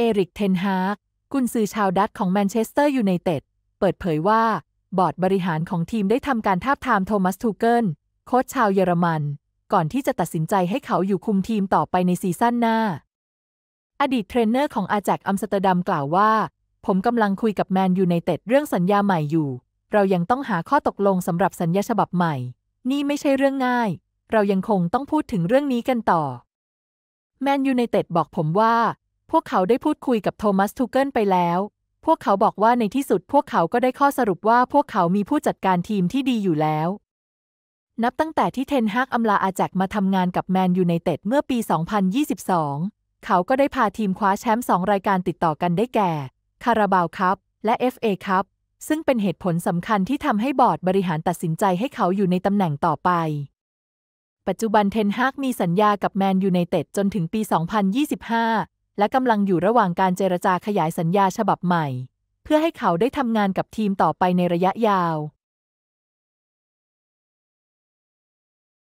เอริกเทนฮากกุนซือชาวดัตช์ของแมนเชสเตอร์ยูไนเต็ด เปิดเผยว่า บอร์ดบริหารของทีมได้ทำการทาบทามโทมัสทูเคิ่ลโค้ชชาวเยอรมัน ก่อนที่จะตัดสินใจให้เขาอยู่คุมทีมต่อไปในซีซั่นหน้า อดีตเทรนเนอร์ของอาแจกซ์อัมสเตอร์ดัมกล่าวว่า ผมกำลังคุยกับแมนยูไนเต็ดเรื่องสัญญาใหม่อยู่ เรายังต้องหาข้อตกลงสำหรับสัญญาฉบับใหม่ นี่ไม่ใช่เรื่องง่าย เรายังคงต้องพูดถึงเรื่องนี้กันต่อแมนยูไนเต็ดบอกผมว่า พวกเขาได้พูดคุยกับโทมัสทูเคิ่ลไปแล้ว พวกเขาบอกว่าในที่สุดพวกเขาก็ได้ข้อสรุปว่าพวกเขามีผู้จัดการทีมที่ดีอยู่แล้ว นับตั้งแต่ที่เทนฮากอำลาอาแจกซ์มาทำงานกับแมนยูไนเต็ดเมื่อปี 2022 เขาก็ได้พาทีมคว้าแชมป์สองรายการติดต่อกันได้แก่ คาราบาวคัพและ FA คัพซึ่งเป็นเหตุผลสำคัญที่ทำให้บอร์ดบริหารตัดสินใจให้เขาอยู่ในตำแหน่งต่อไป ปัจจุบันเทนฮากมีสัญญากับแมนยูไนเต็ดจนถึงปี 2025 และกำลังอยู่ระหว่างการเจรจาขยายสัญญาฉบับใหม่ เพื่อให้เขาได้ทำงานกับทีมต่อไปในระยะยาว